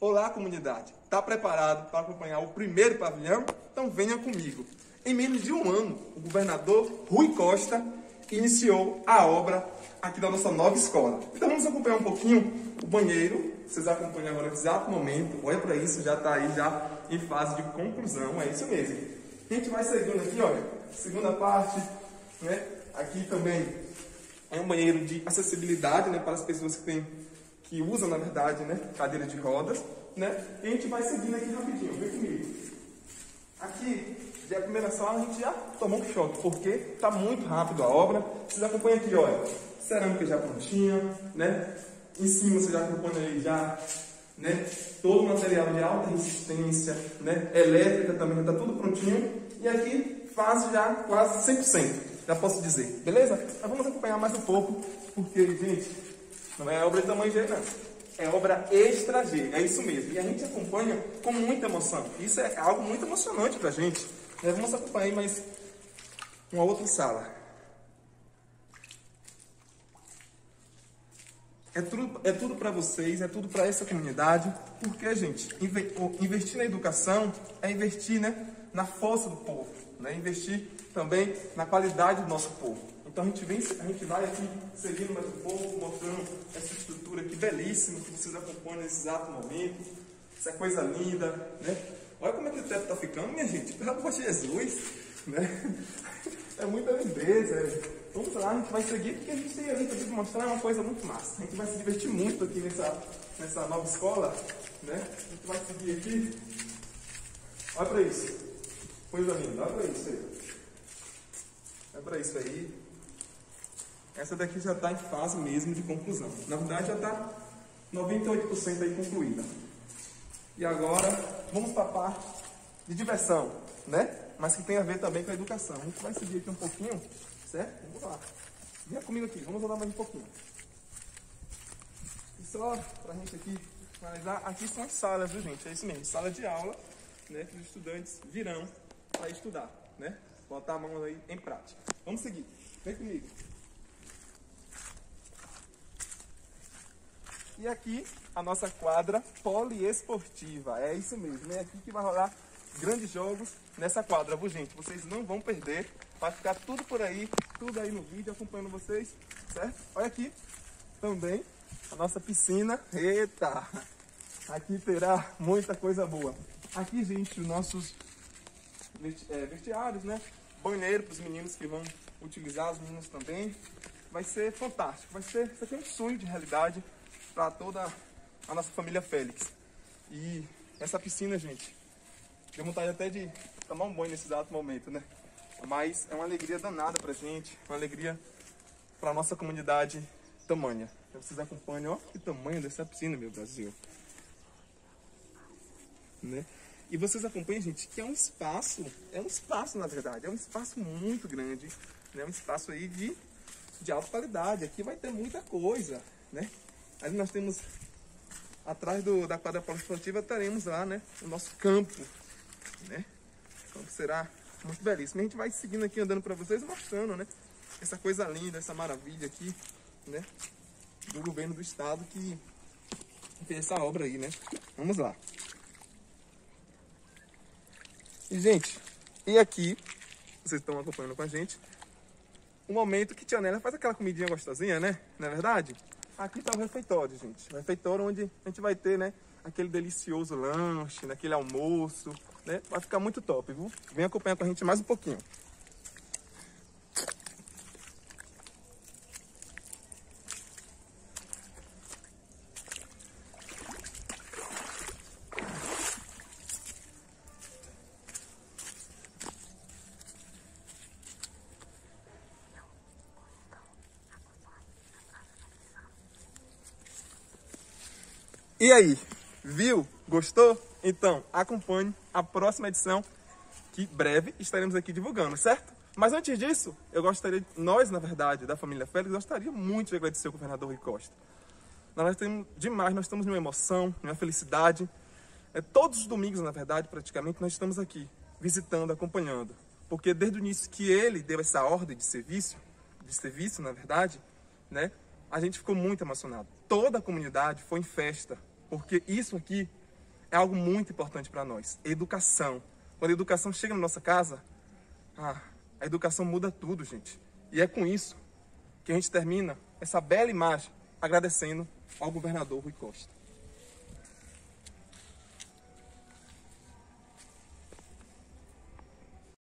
Olá, comunidade! Está preparado para acompanhar o primeiro pavilhão? Então venha comigo. Em menos de um ano, o governador Rui Costa iniciou a obra aqui da nossa nova escola. Então vamos acompanhar um pouquinho o banheiro. Vocês acompanham agora exato momento. Olha para isso, já está aí já em fase de conclusão. É isso mesmo. A gente vai seguindo aqui, olha. Segunda parte, né? Aqui também é um banheiro de acessibilidade, né? Para as pessoas que têm que usam, na verdade, né, cadeira de rodas, né? E a gente vai seguindo aqui rapidinho, vem comigo. Aqui, já a primeira sala, a gente já tomou um choque, porque está muito rápido a obra. Vocês acompanham aqui, olha, cerâmica já prontinha, né? Em cima você já acompanha aí já, né? Todo material de alta resistência, né? Elétrica também está tudo prontinho. E aqui, fase já quase 100%, já posso dizer, beleza? Mas vamos acompanhar mais um pouco, porque, gente, não é obra de tamanho G, não. É obra extra G, é isso mesmo. E a gente acompanha com muita emoção. Isso é algo muito emocionante pra gente. Nós vamos acompanhar mais uma outra sala. É tudo, é tudo para vocês, é tudo para essa comunidade, porque, gente, investir na educação é investir né, na força do povo, né? investir também na qualidade do nosso povo. Então a gente, vem, a gente vai aqui seguindo mais um pouco, mostrando essa estrutura aqui belíssima que vocês acompanham nesse exato momento. Essa coisa linda, né? Olha como é que o teto está ficando, minha gente. Pelo amor de Jesus, né? É muita lindeza. É. Vamos lá, a gente vai seguir, porque a gente tem ali para mostrar uma coisa muito massa. A gente vai se divertir muito aqui nessa, nessa nova escola, né? A gente vai seguir aqui. Olha para isso. Coisa linda, olha para isso aí. Olha para isso aí. Essa daqui já está em fase mesmo de conclusão. Na verdade, já está 98% aí concluída. E agora, vamos para a parte de diversão, né? Mas que tem a ver também com a educação. A gente vai seguir aqui um pouquinho, certo? Vamos lá. Venha comigo aqui, vamos andar mais um pouquinho. E só para a gente aqui finalizar, aqui são as salas, viu gente? É isso mesmo, sala de aula, né? Que os estudantes virão para estudar, né? Botar a mão aí em prática. Vamos seguir. Vem comigo. E aqui a nossa quadra poliesportiva. É isso mesmo, é aqui que vai rolar grandes jogos nessa quadra, viu gente? Vocês não vão perder. Vai ficar tudo por aí, tudo aí no vídeo acompanhando vocês, certo? Olha aqui também a nossa piscina. Eita! Aqui terá muita coisa boa. Aqui, gente, os nossos é, vestiários, né? Banheiro para os meninos que vão utilizar, os meninos também. Vai ser fantástico. Vai ser, aqui é um sonho de realidade para toda a nossa família Félix. E essa piscina, gente, deu vontade até de tomar um banho nesse exato momento, né? Mas é uma alegria danada pra gente, uma alegria pra nossa comunidade tamanha. Vocês acompanham, ó, que tamanho dessa piscina, meu Brasil. Né? E vocês acompanham, gente, que é um espaço, é um espaço na verdade, é um espaço muito grande, né? Um espaço aí de, de alta qualidade. Aqui vai ter muita coisa, né? Ali nós temos, atrás do, da quadra poliesportiva, teremos lá, né, o nosso campo, né? Então será muito belíssimo. A gente vai seguindo aqui, andando para vocês, mostrando, né, essa coisa linda, essa maravilha aqui, né, do governo do estado que fez essa obra aí, né? Vamos lá. E, gente, e aqui, vocês estão acompanhando com a gente, o momento que Tia Nélia faz aquela comidinha gostosinha, né? Não é verdade? Aqui está o refeitório, gente. O refeitório onde a gente vai ter, né, aquele delicioso lanche, naquele né, almoço, né? Vai ficar muito top, viu? Vem acompanhar com a gente mais um pouquinho. E aí, viu? Gostou? Então, acompanhe a próxima edição que breve estaremos aqui divulgando, certo? Mas antes disso, eu gostaria, nós, na verdade, da família Félix, gostaria muito de agradecer ao governador Rui Costa. Nós temos demais, nós estamos numa emoção, numa felicidade. É, todos os domingos, na verdade, praticamente, nós estamos aqui, visitando, acompanhando. Porque desde o início que ele deu essa ordem de serviço, de serviço, na verdade, né, a gente ficou muito emocionado. Toda a comunidade foi em festa, porque isso aqui é algo muito importante para nós. Educação. Quando a educação chega na nossa casa, ah, a educação muda tudo, gente. E é com isso que a gente termina essa bela imagem agradecendo ao governador Rui Costa.